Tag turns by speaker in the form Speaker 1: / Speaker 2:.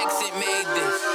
Speaker 1: accent made this.